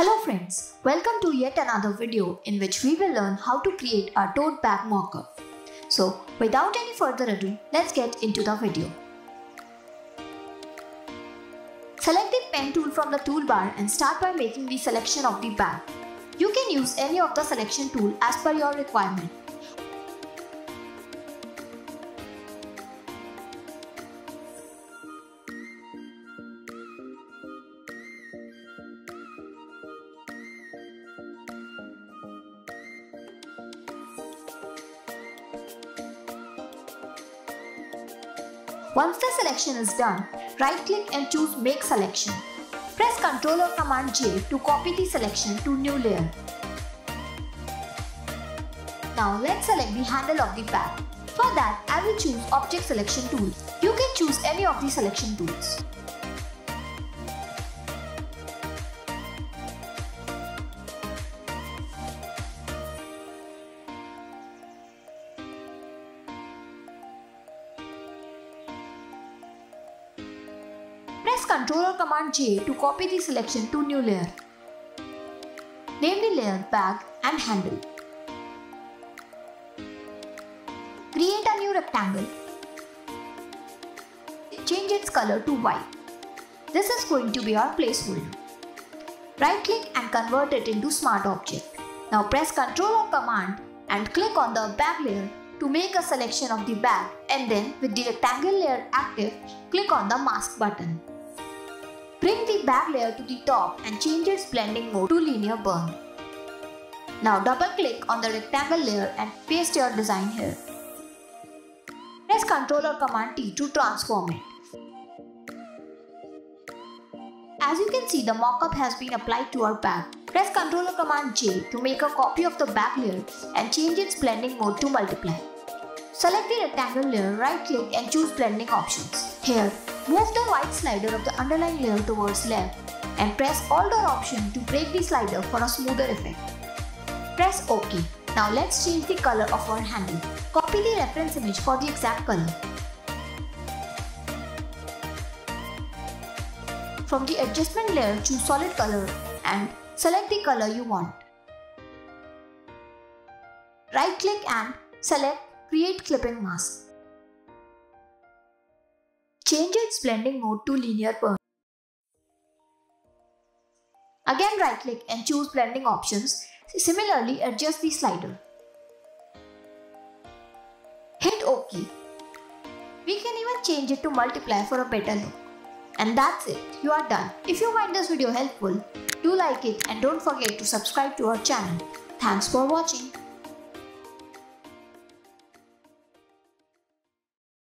Hello friends, welcome to yet another video in which we will learn how to create a tote bag mockup. So without any further ado, let's get into the video. Select the pen tool from the toolbar and start by making the selection of the bag. You can use any of the selection tool as per your requirement. Once the selection is done, right click and choose Make Selection. Press Ctrl or Command J to copy the selection to new layer. Now let's select the handle of the bag. For that, I will choose Object Selection tool. You can choose any of the selection tools. Ctrl or Command J to copy the selection to new layer. Name the layer Bag and Handle. Create a new rectangle. Change its color to white. This is going to be our placeholder. Right click and convert it into Smart Object. Now press Ctrl or Command and click on the bag layer to make a selection of the bag and then with the rectangle layer active, click on the mask button. Bring the bag layer to the top and change its blending mode to linear burn. Now double click on the rectangle layer and paste your design here. Press Ctrl or Command T to transform it. As you can see the mockup has been applied to our bag. Press Ctrl or Command J to make a copy of the bag layer and change its blending mode to multiply. Select the rectangle layer, right click and choose blending options. Here, move the white slider of the underlying layer towards left and press Alt or Option to break the slider for a smoother effect. Press OK. Now let's change the color of our handle. Copy the reference image for the exact color. From the adjustment layer, choose solid color and select the color you want. Right click and select Create Clipping Mask. Change its blending mode to linear burn. Again right click and choose blending options. Similarly adjust the slider. Hit OK. We can even change it to multiply for a better look. And that's it, you are done. If you find this video helpful, do like it and don't forget to subscribe to our channel. Thanks for watching.